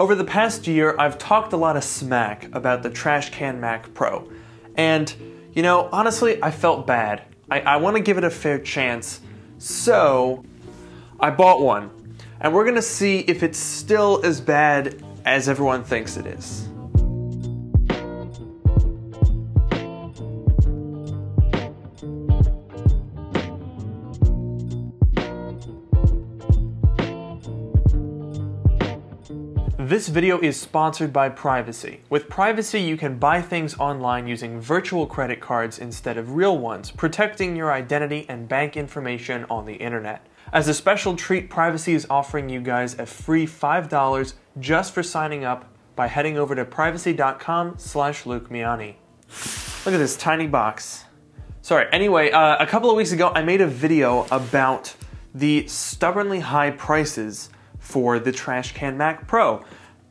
Over the past year, I've talked a lot of smack about the Trash Can Mac Pro. And, you know, honestly, I felt bad. I, I want to give it a fair chance. So, I bought one. And we're gonna see if it's still as bad as everyone thinks it is. This video is sponsored by Privacy. With Privacy, you can buy things online using virtual credit cards instead of real ones, protecting your identity and bank information on the internet. As a special treat, Privacy is offering you guys a free $5 just for signing up by heading over to privacy.com slash Luke Look at this tiny box. Sorry, anyway, uh, a couple of weeks ago, I made a video about the stubbornly high prices for the Trash Can Mac Pro.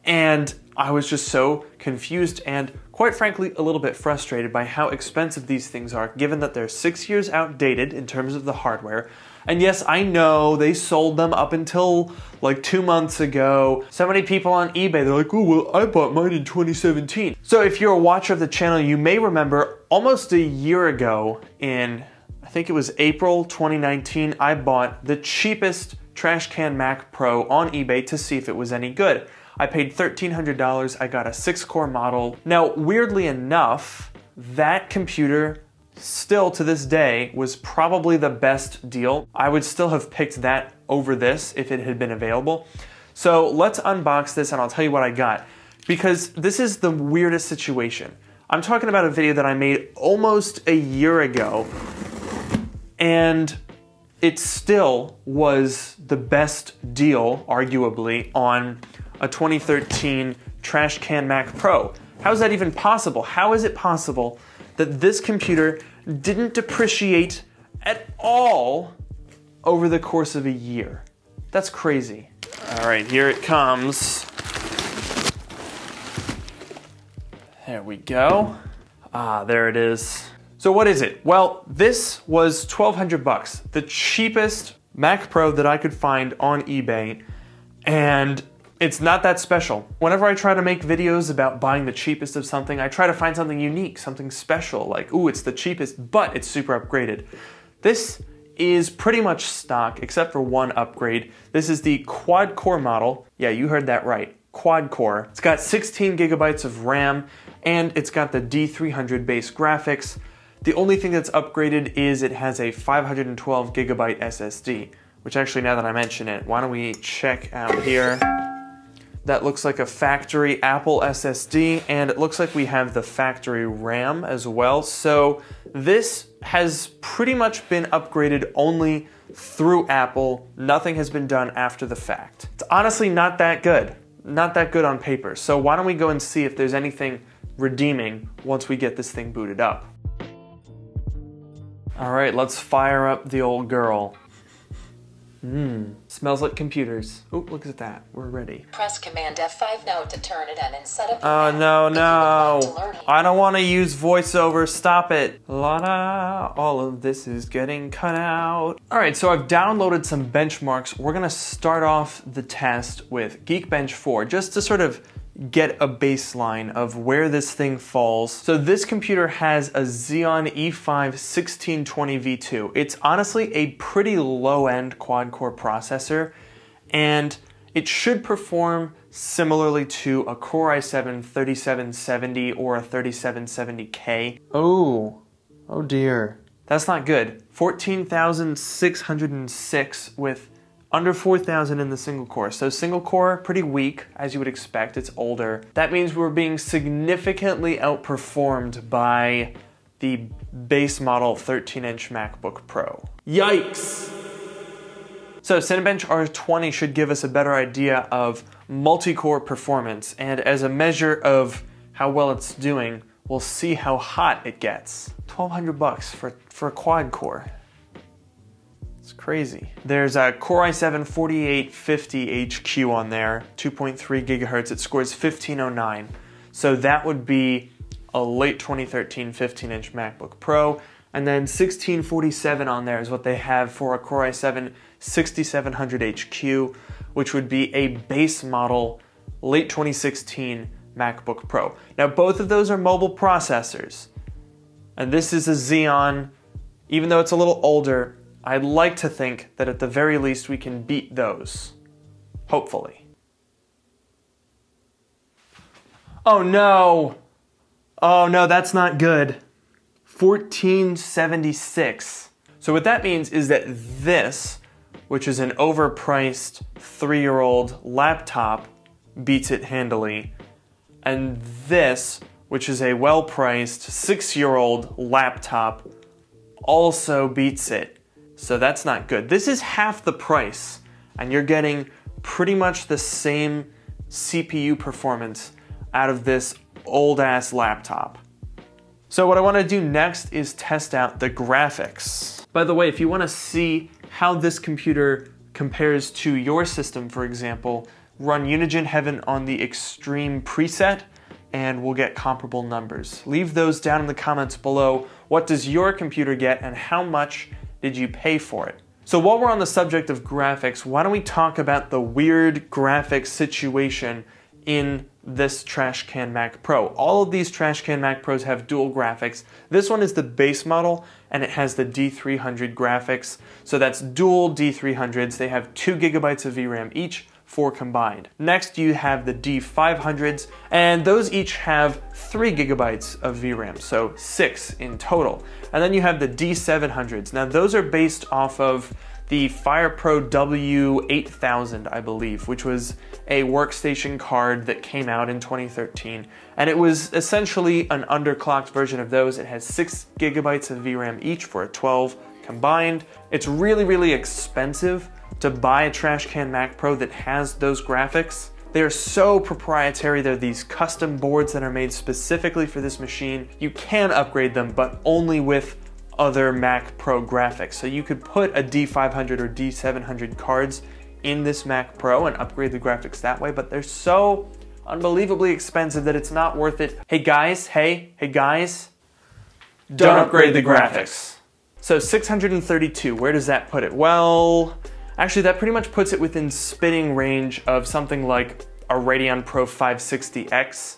And I was just so confused and quite frankly a little bit frustrated by how expensive these things are given that they're six years outdated in terms of the hardware. And yes, I know they sold them up until like two months ago. So many people on eBay, they're like, oh, well, I bought mine in 2017. So if you're a watcher of the channel, you may remember almost a year ago in, I think it was April 2019, I bought the cheapest Trash Can Mac Pro on eBay to see if it was any good. I paid $1,300. I got a six core model. Now, weirdly enough, that computer still to this day was probably the best deal. I would still have picked that over this if it had been available. So let's unbox this and I'll tell you what I got. Because this is the weirdest situation. I'm talking about a video that I made almost a year ago and it still was the best deal, arguably, on a 2013 Trash Can Mac Pro. How is that even possible? How is it possible that this computer didn't depreciate at all over the course of a year? That's crazy. All right, here it comes. There we go. Ah, there it is. So what is it? Well, this was 1200 bucks, the cheapest Mac Pro that I could find on eBay, and it's not that special. Whenever I try to make videos about buying the cheapest of something, I try to find something unique, something special, like, ooh, it's the cheapest, but it's super upgraded. This is pretty much stock, except for one upgrade. This is the quad core model. Yeah, you heard that right, quad core. It's got 16 gigabytes of RAM, and it's got the D300 base graphics. The only thing that's upgraded is it has a 512 gigabyte SSD, which actually now that I mention it, why don't we check out here. That looks like a factory Apple SSD, and it looks like we have the factory RAM as well. So this has pretty much been upgraded only through Apple. Nothing has been done after the fact. It's honestly not that good. Not that good on paper. So why don't we go and see if there's anything redeeming once we get this thing booted up. All right, let's fire up the old girl. Mmm, smells like computers. Oh, look at that. We're ready. Press Command F5 now to turn it on and set up. Oh, no, no. I don't want to use voiceover. Stop it. La da. All of this is getting cut out. All right, so I've downloaded some benchmarks. We're going to start off the test with Geekbench 4 just to sort of get a baseline of where this thing falls. So this computer has a Xeon E5 1620 V2. It's honestly a pretty low-end quad-core processor, and it should perform similarly to a Core i7 3770 or a 3770K. Oh, oh dear. That's not good. 14,606 with under 4,000 in the single core. So single core, pretty weak, as you would expect, it's older. That means we're being significantly outperformed by the base model 13-inch MacBook Pro. Yikes! So Cinebench R20 should give us a better idea of multi-core performance, and as a measure of how well it's doing, we'll see how hot it gets. 1200 bucks for, for a quad core crazy. There's a Core i7 4850 HQ on there, 2.3 gigahertz. It scores 1509. So that would be a late 2013 15 inch MacBook Pro. And then 1647 on there is what they have for a Core i7 6700 HQ, which would be a base model late 2016 MacBook Pro. Now, both of those are mobile processors. And this is a Xeon. Even though it's a little older, I'd like to think that at the very least we can beat those. Hopefully. Oh no! Oh no, that's not good. 1476. So what that means is that this, which is an overpriced three-year-old laptop, beats it handily. And this, which is a well-priced six-year-old laptop, also beats it. So that's not good. This is half the price, and you're getting pretty much the same CPU performance out of this old ass laptop. So what I wanna do next is test out the graphics. By the way, if you wanna see how this computer compares to your system, for example, run Unigine Heaven on the Extreme preset and we'll get comparable numbers. Leave those down in the comments below. What does your computer get and how much did you pay for it? So while we're on the subject of graphics, why don't we talk about the weird graphics situation in this trash can Mac Pro. All of these trash can Mac Pros have dual graphics. This one is the base model and it has the D300 graphics. So that's dual D300s. They have two gigabytes of VRAM each, four combined. Next, you have the D500s, and those each have three gigabytes of VRAM, so six in total. And then you have the D700s. Now, those are based off of the FirePro W8000, I believe, which was a workstation card that came out in 2013. And it was essentially an underclocked version of those. It has 6 gigabytes of VRAM each for a 12 combined. It's really, really expensive to buy a trash can Mac Pro that has those graphics. They're so proprietary. They're these custom boards that are made specifically for this machine. You can upgrade them, but only with other Mac Pro graphics. So you could put a D500 or D700 cards in this Mac Pro and upgrade the graphics that way, but they're so unbelievably expensive that it's not worth it. Hey guys, hey, hey guys, don't upgrade the graphics. So 632, where does that put it? Well, actually that pretty much puts it within spinning range of something like a Radeon Pro 560X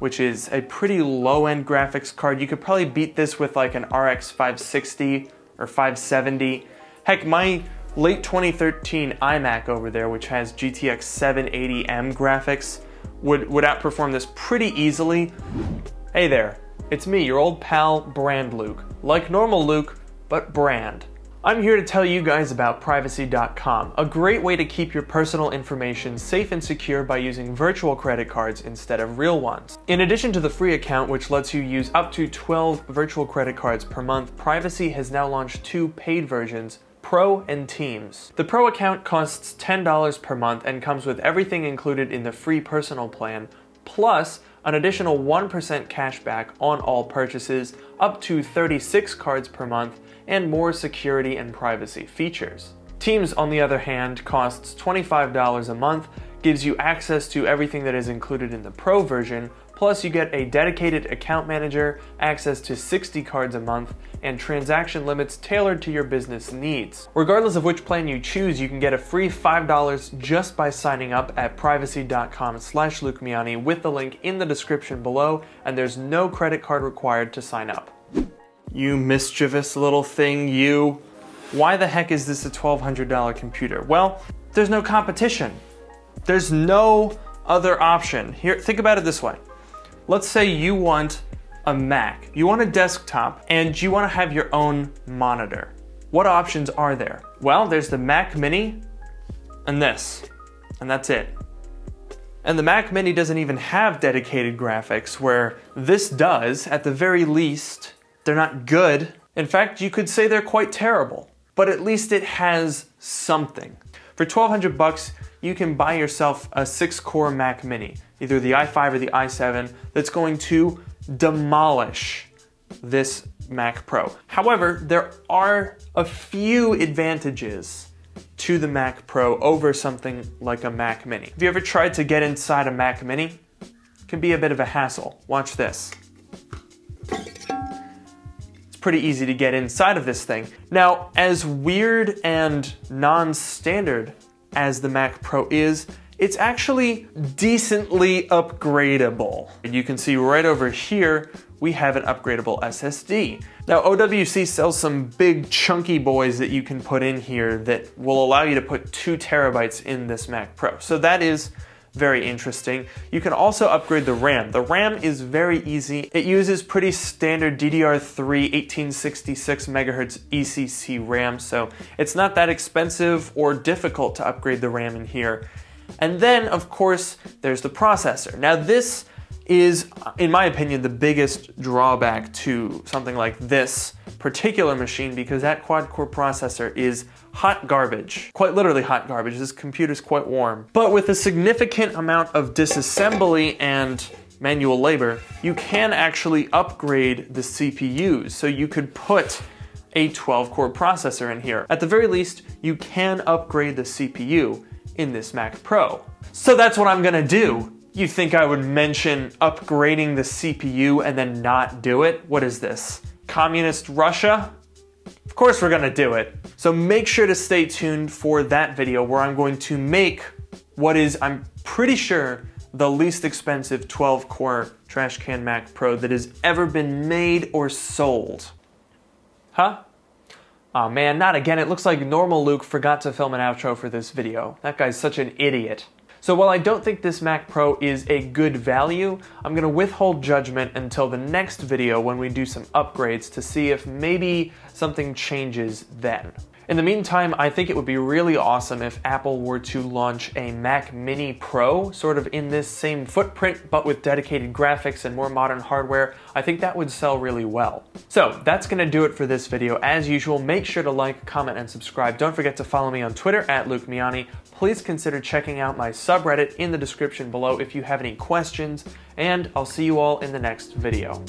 which is a pretty low-end graphics card. You could probably beat this with like an RX 560 or 570. Heck, my late 2013 iMac over there, which has GTX 780M graphics, would, would outperform this pretty easily. Hey there, it's me, your old pal, Brand Luke. Like normal Luke, but brand. I'm here to tell you guys about privacy.com, a great way to keep your personal information safe and secure by using virtual credit cards instead of real ones. In addition to the free account, which lets you use up to 12 virtual credit cards per month, Privacy has now launched two paid versions Pro and Teams. The Pro account costs $10 per month and comes with everything included in the free personal plan, plus an additional 1% cashback on all purchases, up to 36 cards per month, and more security and privacy features. Teams, on the other hand, costs $25 a month, gives you access to everything that is included in the Pro version, plus you get a dedicated account manager, access to 60 cards a month, and transaction limits tailored to your business needs. Regardless of which plan you choose, you can get a free $5 just by signing up at privacy.com slash lukemiani with the link in the description below, and there's no credit card required to sign up. You mischievous little thing, you. Why the heck is this a $1,200 computer? Well, there's no competition. There's no other option. Here, think about it this way. Let's say you want a Mac, you want a desktop, and you want to have your own monitor. What options are there? Well, there's the Mac Mini and this, and that's it. And the Mac Mini doesn't even have dedicated graphics, where this does, at the very least, they're not good. In fact, you could say they're quite terrible, but at least it has something. For 1200 bucks, you can buy yourself a 6-core Mac Mini, either the i5 or the i7, that's going to demolish this Mac Pro. However, there are a few advantages to the Mac Pro over something like a Mac Mini. Have you ever tried to get inside a Mac Mini? It can be a bit of a hassle. Watch this pretty easy to get inside of this thing. Now, as weird and non-standard as the Mac Pro is, it's actually decently upgradable. And you can see right over here, we have an upgradable SSD. Now, OWC sells some big chunky boys that you can put in here that will allow you to put two terabytes in this Mac Pro. So that is very interesting. You can also upgrade the RAM. The RAM is very easy. It uses pretty standard DDR3 1866 megahertz ECC RAM, so it's not that expensive or difficult to upgrade the RAM in here. And then, of course, there's the processor. Now this is, in my opinion, the biggest drawback to something like this particular machine because that quad-core processor is hot garbage. Quite literally hot garbage. This computer's quite warm. But with a significant amount of disassembly and manual labor, you can actually upgrade the CPUs. So you could put a 12-core processor in here. At the very least, you can upgrade the CPU in this Mac Pro. So that's what I'm gonna do. You think I would mention upgrading the CPU and then not do it? What is this? Communist Russia? Of course we're gonna do it. So make sure to stay tuned for that video where I'm going to make what is, I'm pretty sure, the least expensive 12 core trash can Mac Pro that has ever been made or sold. Huh? Aw oh man, not again. It looks like normal Luke forgot to film an outro for this video. That guy's such an idiot. So while I don't think this Mac Pro is a good value, I'm gonna withhold judgment until the next video when we do some upgrades to see if maybe something changes then. In the meantime, I think it would be really awesome if Apple were to launch a Mac Mini Pro, sort of in this same footprint, but with dedicated graphics and more modern hardware. I think that would sell really well. So that's gonna do it for this video. As usual, make sure to like, comment, and subscribe. Don't forget to follow me on Twitter at Luke Miani. Please consider checking out my subreddit in the description below if you have any questions, and I'll see you all in the next video.